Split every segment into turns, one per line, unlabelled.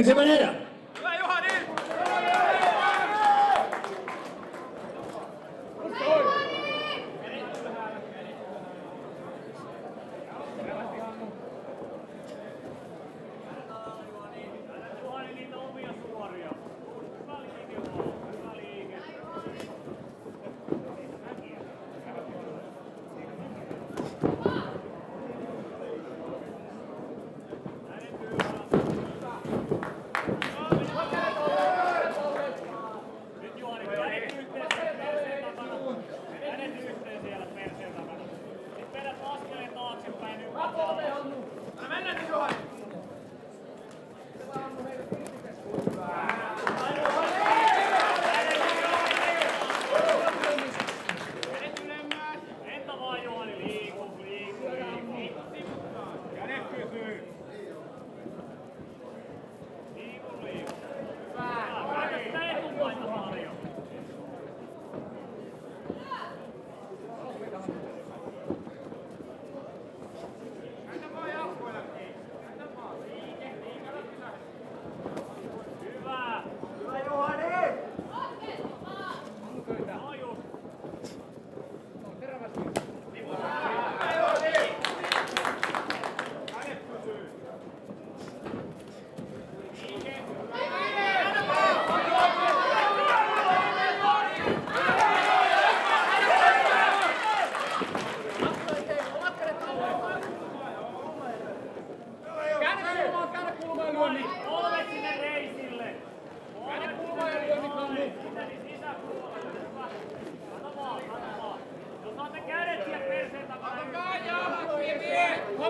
¿De qué manera?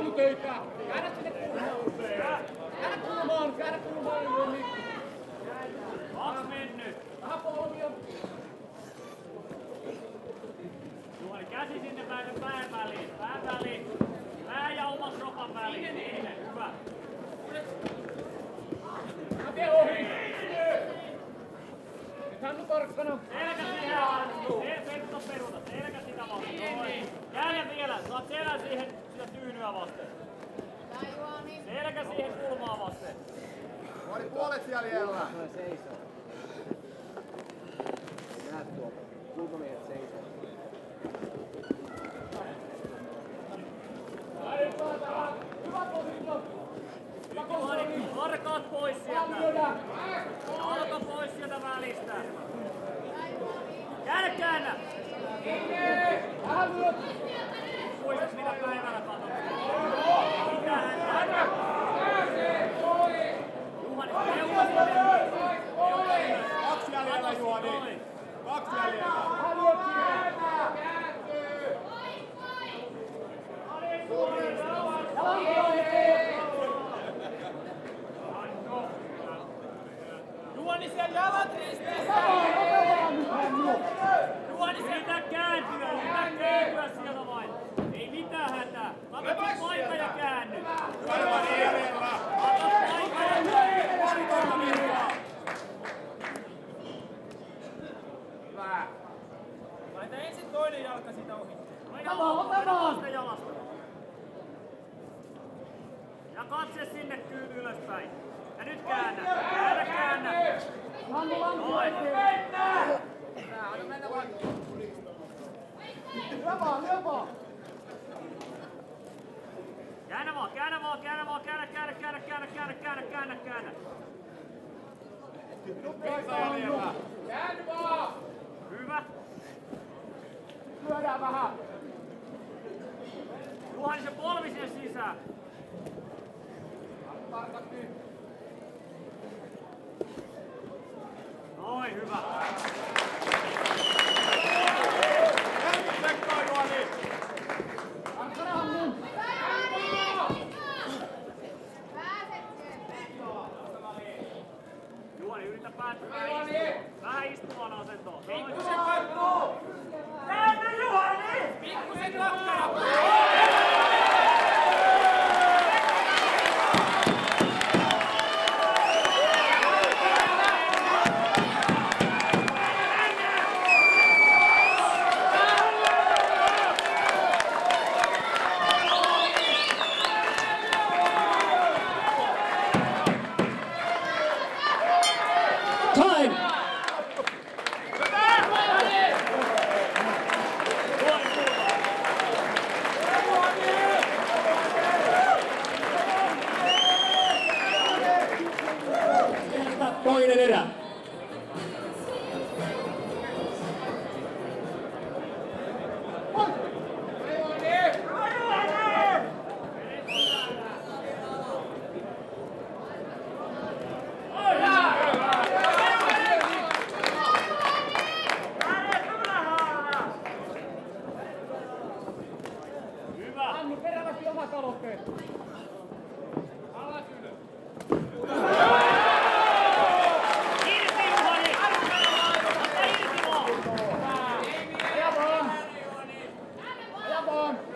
aamutöitä. Käydä sinne kulmaan. Käydä kulmaan, käydä kulmaan. Niin.
Oot mennyt.
Vähän polvia.
Nuori käsi sinne päälle pään väliin. Pään väliin. Pää ja omas ropan väliin. Niin, niin, Gracias. Katse sinne kyyn ylöspäin. Ja nyt käännä. Käännä, käännä.
Lampu, lampu.
Noin.
Tää mennä vaan. Lyö vaan,
lyö vaan. Käännä vaan, käännä vaan, käännä käännä, käännä, käännä, käännä, käännä, käännä, käännä,
käännä. Vaan!
Hyvä.
Lyödään vähän.
Juhani se polvi sen sisään.
बात
करती Come on.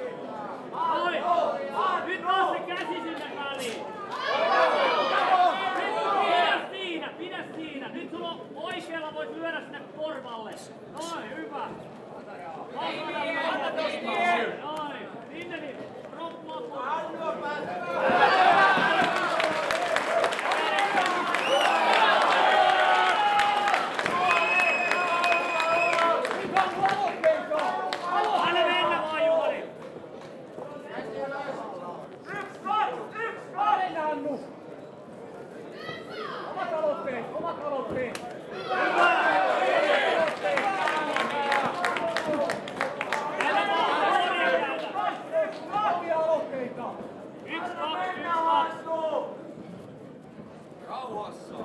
왔어.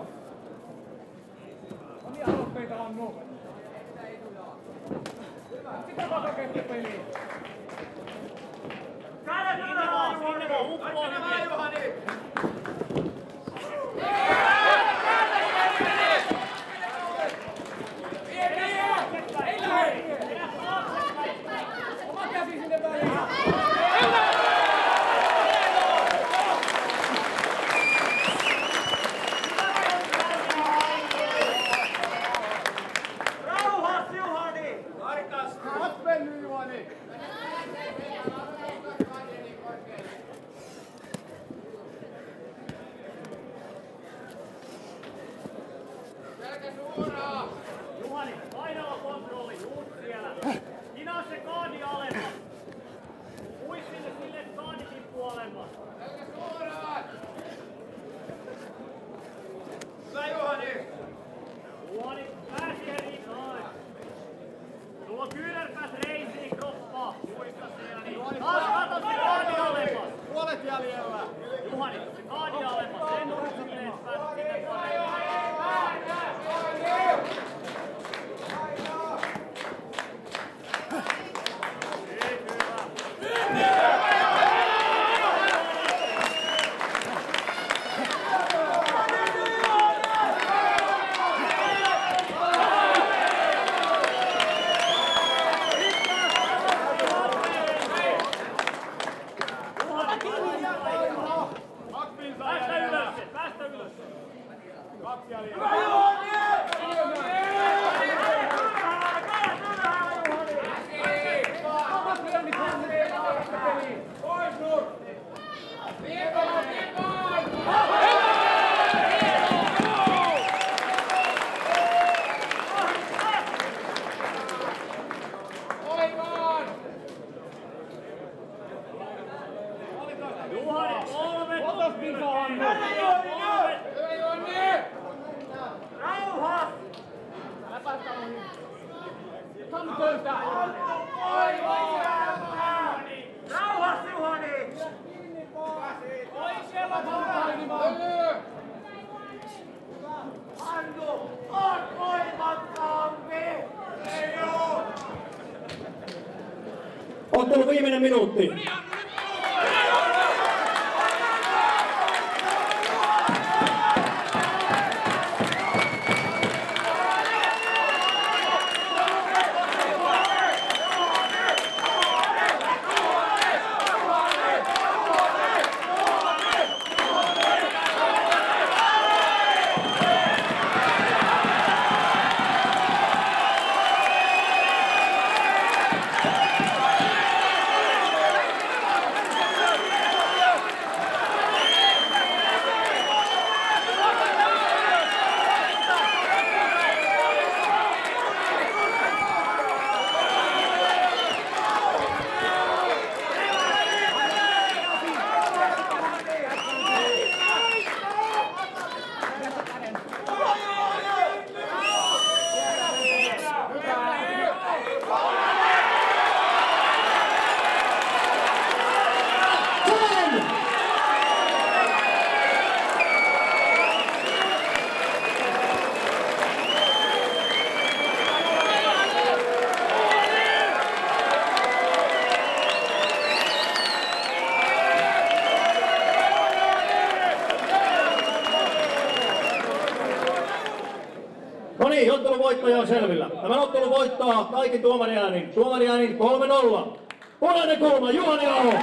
Päästä ylös! Päästä ylös!
Kaksi jäljellä.
Pois nur!
Viekö, viekö! Quanto lo vogliamo in a minuti? Selvillä. Tämän ottelun voittaa kaikki tuomariäänin. Tuomariäänin 3-0. Punainen kulma, Juhani Aho.